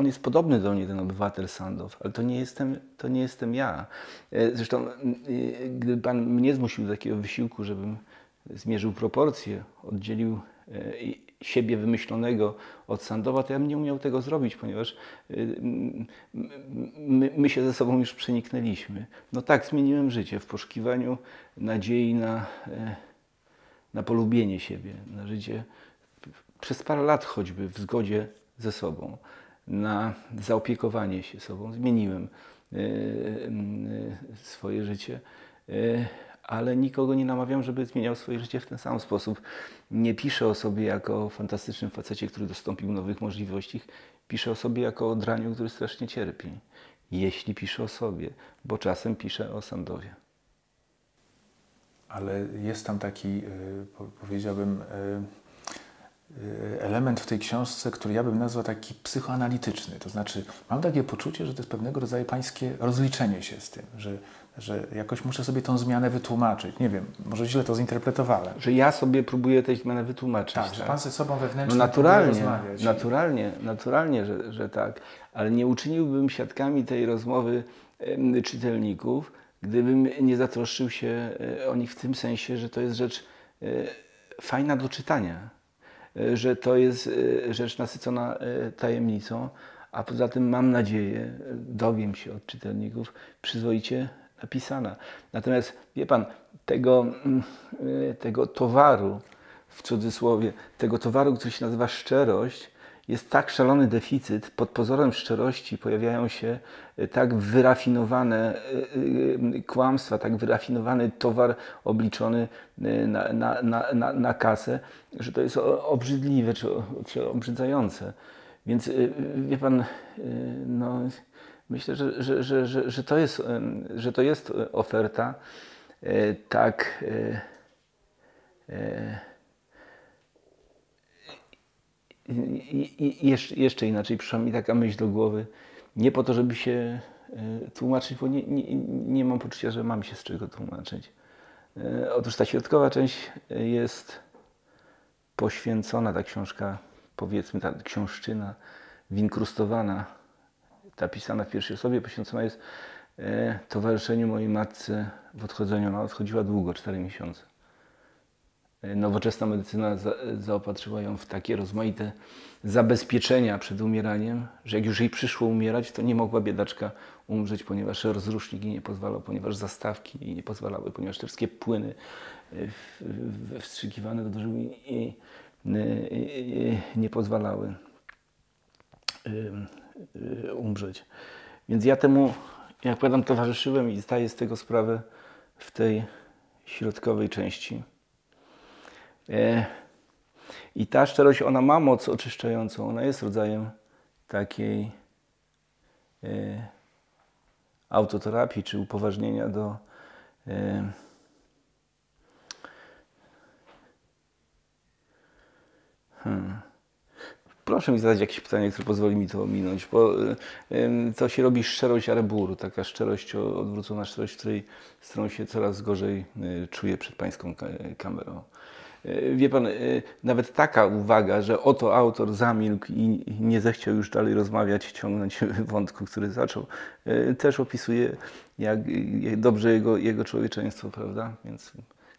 on jest podobny do mnie, ten obywatel Sandow, ale to nie jestem, to nie jestem ja. E, Zresztą, y, gdyby pan mnie zmusił do takiego wysiłku, żebym zmierzył proporcje, oddzielił e, siebie wymyślonego od Sandowa, to ja bym nie umiał tego zrobić, ponieważ my, my się ze sobą już przeniknęliśmy. No tak, zmieniłem życie w poszukiwaniu nadziei na, e, na polubienie siebie, na życie przez parę lat choćby w zgodzie ze sobą, na zaopiekowanie się sobą. Zmieniłem e, m, e, swoje życie, ale nikogo nie namawiam, żeby zmieniał swoje życie w ten sam sposób. Nie piszę o sobie jako fantastycznym facecie, który dostąpił nowych możliwości. Piszę o sobie jako o draniu, który strasznie cierpi. Jeśli piszę o sobie, bo czasem piszę o Sandowie. Ale jest tam taki, y, po- powiedziałbym, y, y, element w tej książce, który ja bym nazwał taki psychoanalityczny. To znaczy, mam takie poczucie, że to jest pewnego rodzaju pańskie rozliczenie się z tym, że, że jakoś muszę sobie tą zmianę wytłumaczyć. Nie wiem, może źle to zinterpretowałem. Że ja sobie próbuję tę zmianę wytłumaczyć. Tak, że pan ze sobą No wewnętrznie naturalnie, próbuje rozmawiać. naturalnie, naturalnie, że, że tak, ale nie uczyniłbym świadkami tej rozmowy czytelników, gdybym nie zatroszczył się e, o nich w tym sensie, że to jest rzecz e, fajna do czytania, że to jest e, rzecz nasycona e, tajemnicą, a poza tym mam nadzieję, e, dowiem się od czytelników, przyzwoicie napisana. Natomiast wie pan, tego, mm, e, tego towaru, w cudzysłowie, tego towaru, który się nazywa szczerość, jest tak szalony deficyt, pod pozorem szczerości pojawiają się e, tak wyrafinowane e, e, kłamstwa, tak wyrafinowany towar obliczony na, na, na, na, na kasę, że to jest obrzydliwe czy, czy obrzydzające. Więc wie pan, no, myślę, że, że, że, że, że, to, jest, że to jest oferta tak. e, e, I, i, jeszcze, jeszcze inaczej przyszła mi taka myśl do głowy. Nie po to, żeby się e, tłumaczyć, bo nie, nie, nie mam poczucia, że mam się z czego tłumaczyć. E, Otóż ta środkowa część e, jest poświęcona, ta książka, powiedzmy, ta książczyna winkrustowana, ta pisana w pierwszej osobie, poświęcona jest towarzyszeniu mojej matce w odchodzeniu. Ona odchodziła długo, 4 miesiące. E, Nowoczesna medycyna za, zaopatrzyła ją w takie rozmaite zabezpieczenia przed umieraniem, że jak już jej przyszło umierać, to nie mogła biedaczka umrzeć, ponieważ rozrusznik jej nie pozwalał, ponieważ zastawki jej nie pozwalały, ponieważ te wszystkie płyny e, wstrzykiwane do żył jej e, nie pozwalały umrzeć. Więc ja temu, jak powiadam, towarzyszyłem i zdaję z tego sprawę w tej środkowej części. E, I ta szczerość, ona ma moc oczyszczającą, ona jest rodzajem takiej e, autoterapii czy upoważnienia do e, hmm. Proszę mi zadać jakieś pytanie, które pozwoli mi to ominąć, bo to się robi szczerość areburu, taka szczerość, odwrócona szczerość, której, z którą się coraz gorzej czuję przed pańską ka- kamerą. Y, Wie pan, y, nawet taka uwaga, że oto autor zamilkł i nie zechciał już dalej rozmawiać, ciągnąć wątku, który zaczął, y, też opisuje, jak, dobrze jego, jego człowieczeństwo, prawda? Więc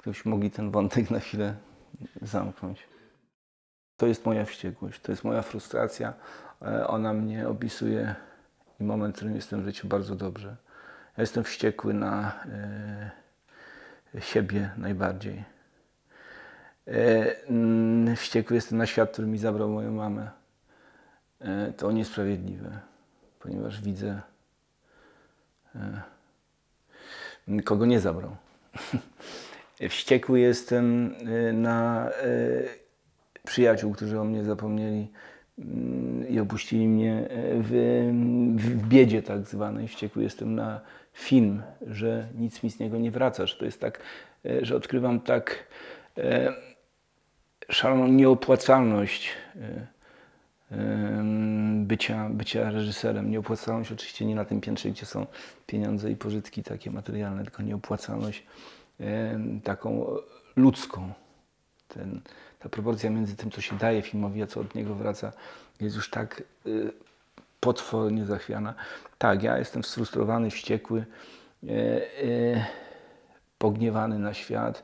gdybyśmy mogli ten wątek na chwilę zamknąć. To jest moja wściekłość, to jest moja frustracja. E, Ona mnie opisuje i moment, w którym jestem w życiu bardzo dobrze. Ja jestem wściekły na e, siebie najbardziej. E, wściekły jestem na świat, który mi zabrał moją mamę. E, to niesprawiedliwe, ponieważ widzę, e, kogo nie zabrał. Wściekły jestem na przyjaciół, którzy o mnie zapomnieli mm, i opuścili mnie w, w biedzie tak zwanej. Wściekły jestem na film, że nic mi z niego nie wraca, że to jest tak, że odkrywam tak szaloną nieopłacalność em, bycia, bycia reżyserem. Nieopłacalność oczywiście nie na tym piętrze, gdzie są pieniądze i pożytki takie materialne, tylko nieopłacalność taką ludzką. Ten, ta proporcja między tym, co się daje filmowi, a co od niego wraca, jest już tak y, potwornie zachwiana. Tak, ja jestem sfrustrowany, wściekły, e, pogniewany na świat.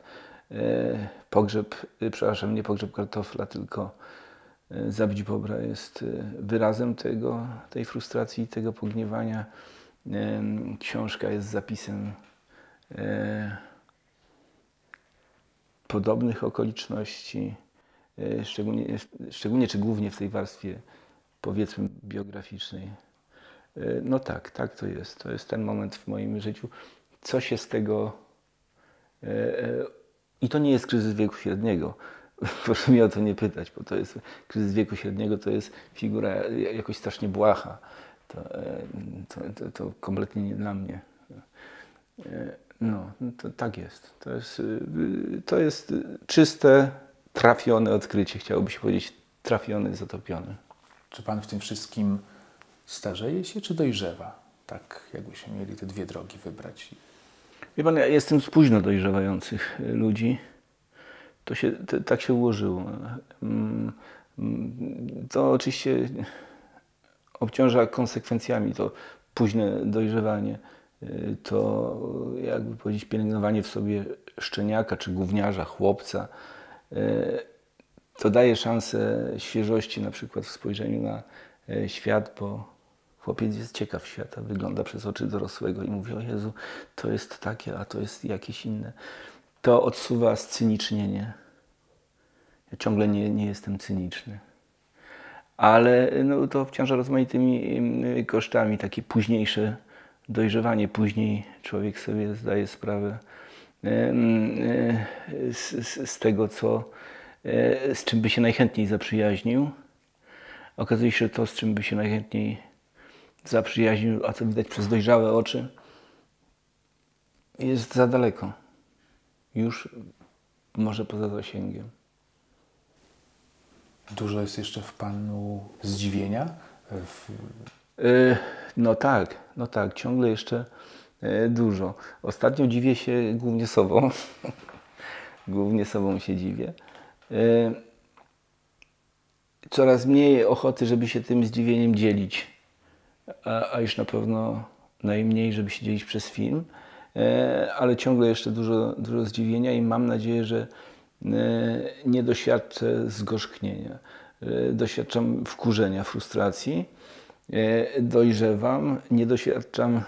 E, pogrzeb, e, przepraszam, nie pogrzeb kartofla, tylko e, zabić bobra jest wyrazem tego, tej frustracji, tego pogniewania. Książka jest zapisem podobnych okoliczności, szczególnie, szczególnie czy głównie w tej warstwie powiedzmy biograficznej. No tak, tak to jest. To jest ten moment w moim życiu. Co się z tego. I to nie jest kryzys wieku średniego. Proszę mnie o to nie pytać, bo to jest kryzys wieku średniego to jest figura jakoś strasznie błaha. To, e, to, to, to kompletnie nie dla mnie. E, No, to tak jest. To jest, y, to jest czyste, trafione odkrycie. Chciałoby się powiedzieć trafiony, zatopiony. Czy Pan w tym wszystkim starzeje się, czy dojrzewa? Tak, jakbyśmy mieli te dwie drogi wybrać. Wie pan, ja jestem z późno dojrzewających y, ludzi. To się, to, tak się ułożyło. Mm, mm, To oczywiście obciąża konsekwencjami to późne dojrzewanie. Y, To jakby powiedzieć pielęgnowanie w sobie szczeniaka czy gówniarza, chłopca. Y, To daje szansę świeżości na przykład w spojrzeniu na y, świat, bo chłopiec jest ciekaw świata, wygląda przez oczy dorosłego i mówi, o Jezu, to jest takie, a to jest jakieś inne. To odsuwa scynicznienie. Ja ciągle nie, nie jestem cyniczny. Ale no, to obciąża rozmaitymi ym, kosztami, takie późniejsze dojrzewanie. Później człowiek sobie zdaje sprawę y, z, z, z tego, co, y, z czym by się najchętniej zaprzyjaźnił. Okazuje się, że to, z czym by się najchętniej zaprzyjaźnił, a co widać przez dojrzałe oczy, jest za daleko. Już może poza zasięgiem. Dużo jest jeszcze w Panu zdziwienia? W... Y, No tak, no tak, ciągle jeszcze y, dużo. Ostatnio dziwię się głównie sobą. głównie sobą się dziwię. Y, Coraz mniej ochoty, żeby się tym zdziwieniem dzielić, a, a już na pewno najmniej, żeby się dzielić przez film. Y, Ale ciągle jeszcze dużo, dużo zdziwienia i mam nadzieję, że y, nie doświadczę zgorzknienia. Y, Doświadczam wkurzenia, frustracji. E, dojrzewam, nie doświadczam e,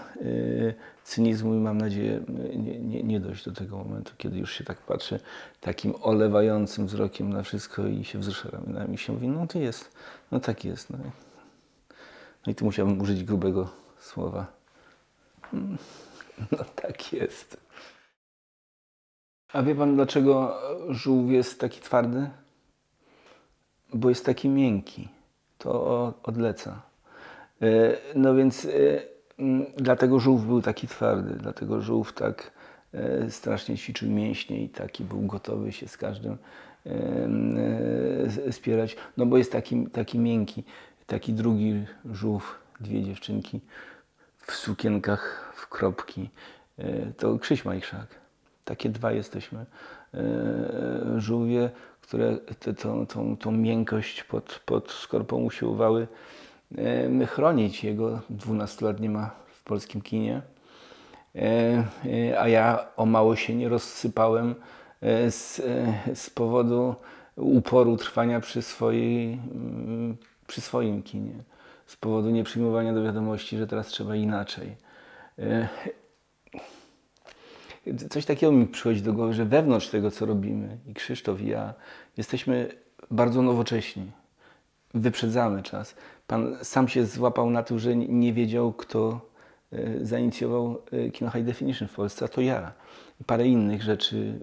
cynizmu i mam nadzieję e, nie, nie, nie dojść do tego momentu, kiedy już się tak patrzę takim olewającym wzrokiem na wszystko i się wzrusza ramionami i się mówi, no to jest, no tak jest. No, no i tu musiałbym użyć grubego słowa. Mm, No tak jest. A wie pan dlaczego żółw jest taki twardy? Bo jest taki miękki. To odleca. E, No więc e, dlatego żółw był taki twardy, dlatego żółw tak e, strasznie ćwiczył mięśnie i taki był gotowy się z każdym spierać, no bo jest taki, taki miękki. Taki drugi żółw, dwie dziewczynki w sukienkach, w kropki, e, to Krzyś Majchrzak. Takie dwa jesteśmy e, żółwie, które tą, tą, tą miękkość pod, pod skorpą usiłowały e, chronić. Jego 12 lat nie ma w polskim kinie. A ja o mało się nie rozsypałem z, z powodu uporu trwania przy, swojej, mm, przy swoim kinie. Z powodu nieprzyjmowania do wiadomości, że teraz trzeba inaczej. E, Coś takiego mi przychodzi do głowy, że wewnątrz tego, co robimy, i Krzysztof, i ja, jesteśmy bardzo nowocześni. Wyprzedzamy czas. Pan sam się złapał na tym, że nie wiedział, kto e, zainicjował e, kino High Definition w Polsce, a to ja. Parę innych rzeczy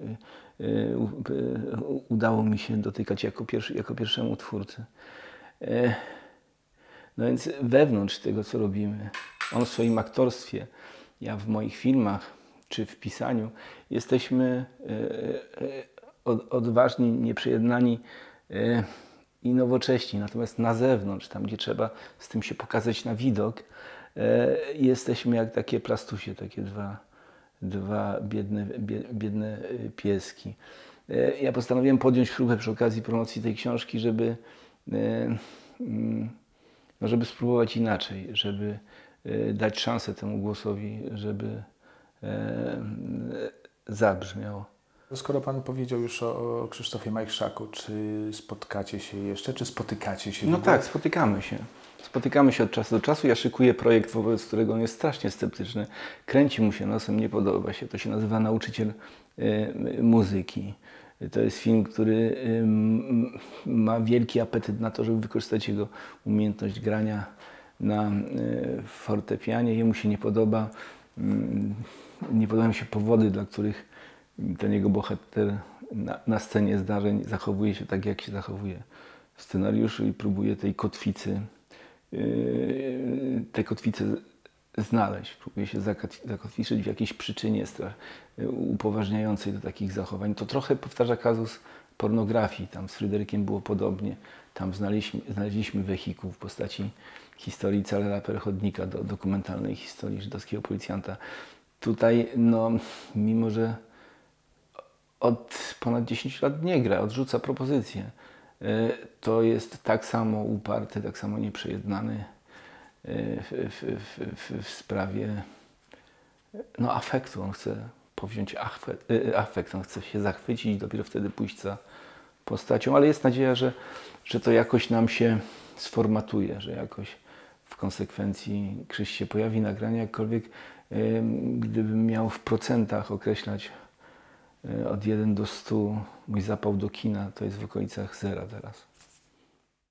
udało mi się dotykać jako, pierwszy, jako pierwszemu twórcy. No więc wewnątrz tego, co robimy, on w swoim aktorstwie, ja w moich filmach czy w pisaniu, jesteśmy e, e, od- odważni, nieprzejednani e, i nowocześni. Natomiast na zewnątrz, tam gdzie trzeba z tym się pokazać na widok, jesteśmy jak takie plastusie, takie dwa, dwa biedne, bie- biedne pieski. Ja postanowiłem podjąć próbę przy okazji promocji tej książki, żeby no żeby spróbować inaczej, żeby e, dać szansę temu głosowi, żeby e, zabrzmiał. Skoro Pan powiedział już o, o Krzysztofie Majchrzaku, czy spotkacie się jeszcze, czy spotykacie się? No tak, spotykamy się. Spotykamy się od czasu do czasu. Ja szykuję projekt, wobec którego on jest strasznie sceptyczny. Kręci mu się nosem, nie podoba się. To się nazywa Nauczyciel e, muzyki. To jest film, który ma wielki apetyt na to, żeby wykorzystać jego umiejętność grania na y, fortepianie. Jemu się nie podoba. Nie podobają się powody, dla których ten jego bohater na, na scenie zdarzeń zachowuje się tak, jak się zachowuje w scenariuszu i próbuje tej kotwicy, yy, tej kotwicy znaleźć. Próbuje się zakotwiczyć w jakiejś przyczynie yy, upoważniającej do takich zachowań. To trochę powtarza kazus pornografii. Tam z Fryderykiem było podobnie. Tam znaleźliśmy, znaleźliśmy wehikuł w postaci historii Calela Perchodnika, do, dokumentalnej historii żydowskiego policjanta. Tutaj, no, mimo że od ponad 10 lat nie gra, odrzuca propozycję. Y, To jest tak samo uparty, tak samo nieprzejednany w, w, w, sprawie no, afektu. On chce powziąć afekt, afekt, on chce się zachwycić dopiero wtedy pójść za postacią, ale jest nadzieja, że, że to jakoś nam się sformatuje, że jakoś w konsekwencji Krzyś się pojawi nagranie, jakkolwiek ym, gdybym miał w procentach określać y, od 1 do 100 mój zapał do kina, to jest w okolicach zera teraz.